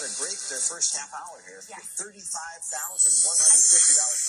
had a great uh, first half hour here. Yes. Thirty-five thousand one hundred fifty dollars.